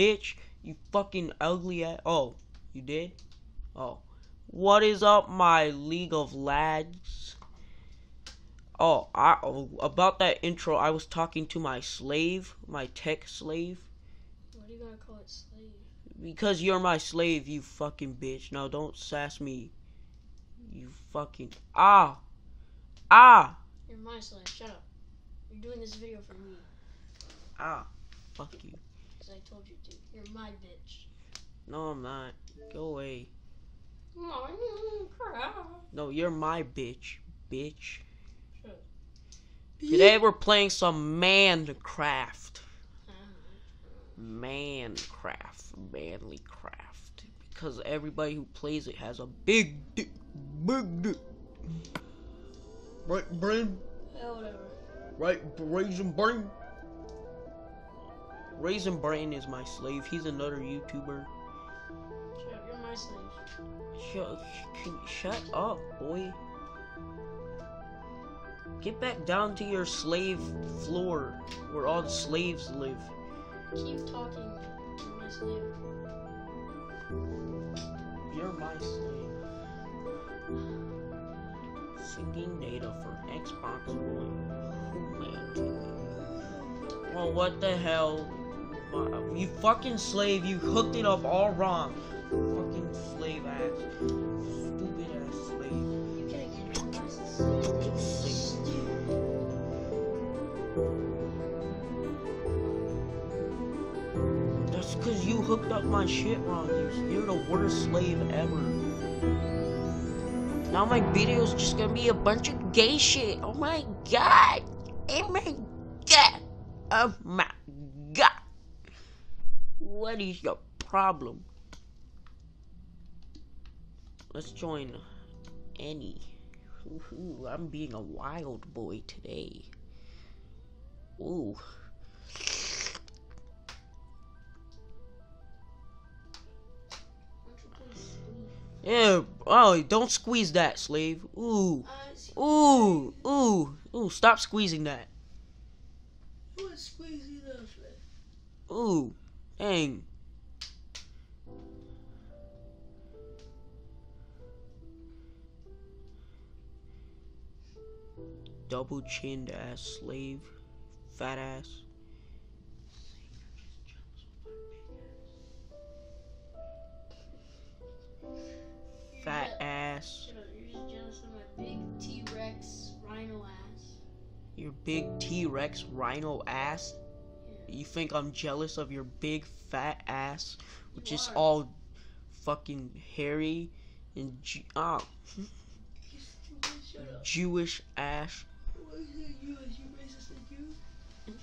bitch. You fucking ugly ass. Oh, you did? Oh. What is up, my League of Lads? Oh, I oh, about that intro. I was talking to my slave, my tech slave. Why do you gotta call it slave? Because you're my slave, you fucking bitch. Now don't sass me. You fucking ah ah You're my slave. Shut up. You're doing this video for me, ah. Fuck you. Because I told you to. You're my bitch. No, I'm not. Go away. No, you're my bitch, bitch. Shut. Today we're playing some Mancraft. Mancraft, manly craft. Because everybody who plays it has a big dick, big dick. Right, brain? Yeah, whatever. Right, Raisin Brain? Raisin Brain is my slave. He's another YouTuber. Shut up. You're my slave. Shut, shut up, boy. Get back down to your slave floor where all the slaves live. Keep talking. You're my slave. You're my slave. Syncing data for Xbox One. Oh, man. Well, what the hell? You fucking slave, you hooked it up all wrong. Fucking slave ass. Stupid ass slave. You can't get your glasses. That's because you hooked up my shit wrong. You're the worst slave ever. Now my video's just gonna be a bunch of gay shit. Oh my god. Oh my god. Oh my god. What is your problem? Let's join any. Ooh, I'm being a wild boy today. Ooh. Why don't you please sleep? Yeah. Oh, don't squeeze that, slave. Ooh. Ooh. Ooh. Ooh. Stop squeezing that. To squeeze it up, slave? Ooh. Dang. Double chinned ass slave. Fat ass. Fat je- ass. You're just jealous of my big T-Rex rhino ass. Your big T Rex rhino ass. You think I'm jealous of your big fat ass, which You is are. all fucking hairy and ah, Shut up. Jewish ass. Why is it you? Is you racist like you?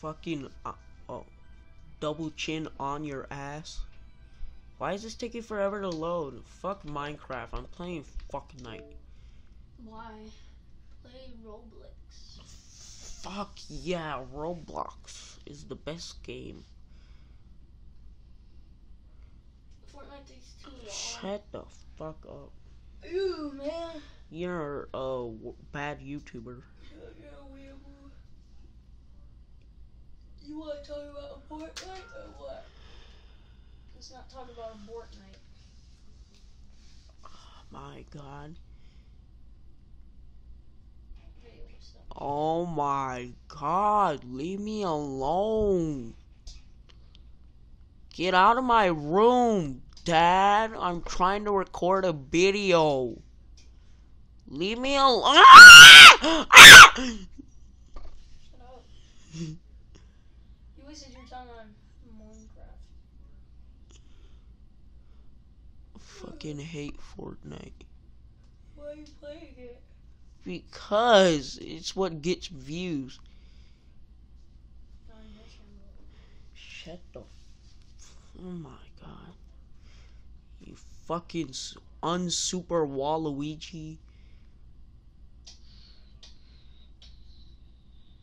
Fucking uh, oh, double chin on your ass. Why is this taking forever to load? Fuck Minecraft. I'm playing fucking night. Why? Play Roblox. Fuck yeah, Roblox is the best game. Fortnite takes. Shut the fuck up. Ew, man. You're a w- bad YouTuber. You're a weeaboo. You want to talk about a Fortnite or what? Let's not talk about a Fortnite. Oh my God. Hey, what's up? Oh my God. Leave me alone. Get out of my room, Dad. I'm trying to record a video. Leave me alone. Ah! Ah! Shut up. you wasted your time on Minecraft. Fucking hate Fortnite. Why are you playing it? Because it's what gets views. Shut the. Oh my god. You fucking unsuper Waluigi.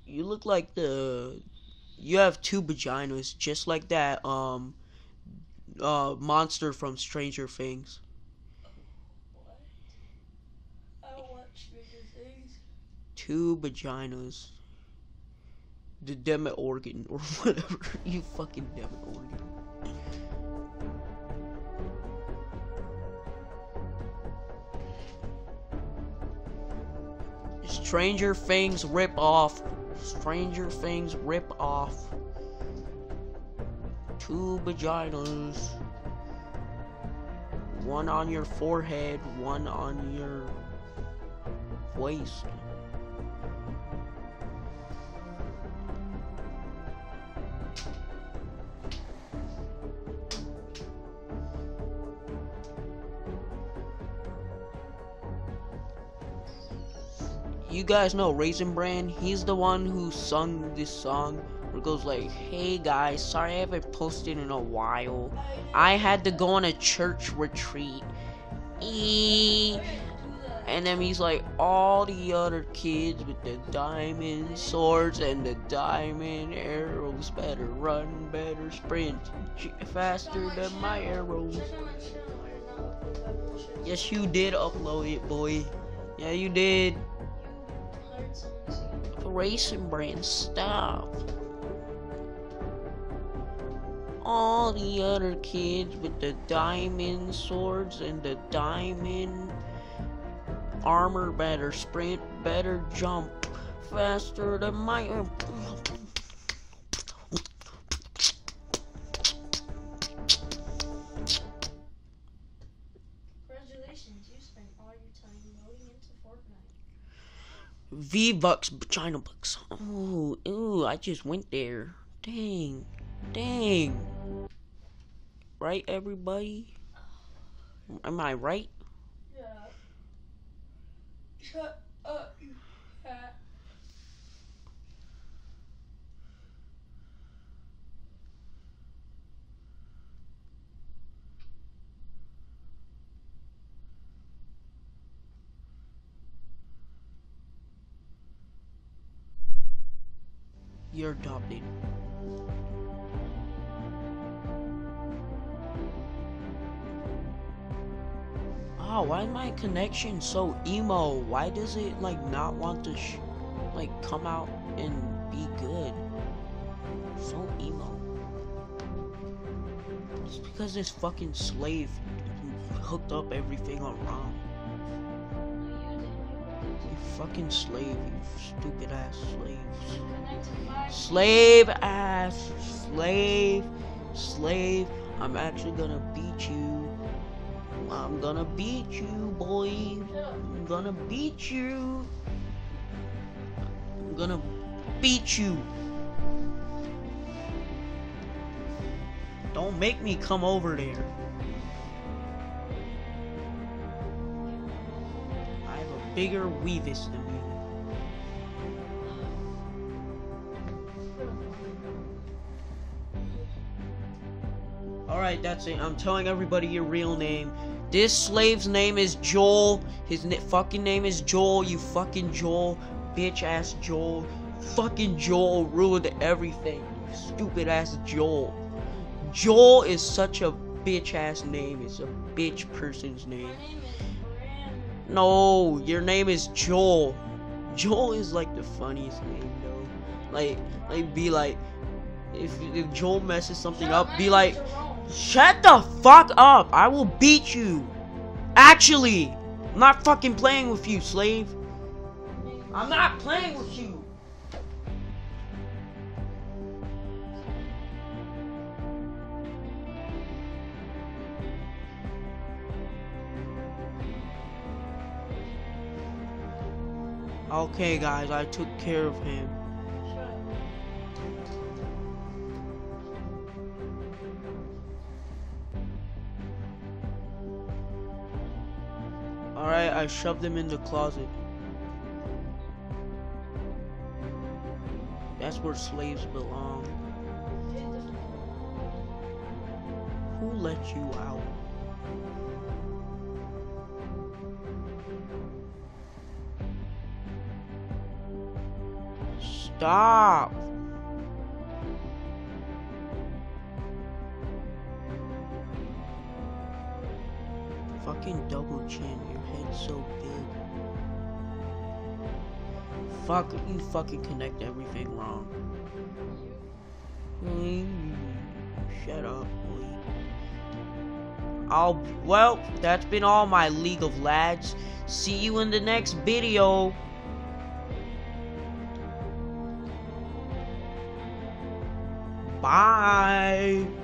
You look like the. You have two vaginas, just like that, um. Uh, monster from Stranger Things. What? I. Two vaginas. the Demogorgon or whatever. you fucking Demi organ. Stranger Things rip off. Stranger Things rip off. Two vaginas. One on your forehead, one on your waist. You guys know Raisin Bran? He's the one who sung this song where it goes like, Hey guys, sorry I haven't posted in a while. I had to go on a church retreat. Eee. And then he's like, all the other kids with the diamond swords and the diamond arrows better run, better sprint faster than my arrows. Yes, you did upload it, boy. Yeah, you did. Raisin Bran, stop. All the other kids with the diamond swords and the diamond armor better sprint, better jump faster than my. V Bucks China Bucks. Oh, ooh, I just went there. Dang. Dang. Right, everybody? Am I right? Yeah. Shut up, fat. You're adopted. Oh, why is my connection so emo? Why does it like not want to like come out and be good? So emo. It's because this fucking slave hooked up everything on wrong. You fucking slave, you stupid ass slaves. Slave ass, slave, slave. I'm actually gonna beat you. I'm gonna beat you, boy. I'm gonna beat you. I'm gonna beat you. Don't make me come over there. Bigger Weavis than you. Alright, that's it. I'm telling everybody your real name. This slave's name is Joel. His fucking name is Joel. You fucking Joel. Bitch ass Joel. Fucking Joel ruined everything. Stupid ass Joel. Joel is such a bitch ass name. It's a bitch person's name. No, your name is Joel. Joel is like the funniest name though. Like, like be like, if if Joel messes something up, be like, shut the fuck up. I will beat you. Actually, I'm not fucking playing with you, slave. I'm not playing with you. Okay, guys, I took care of him. Alright, I shoved him in the closet. That's where slaves belong. Who let you out? Stop. Fucking double chin, your head's so big. Fuck, you fucking connect everything wrong. Shut up, I'll, well, that's been all my League of Lads. See you in the next video. Bye.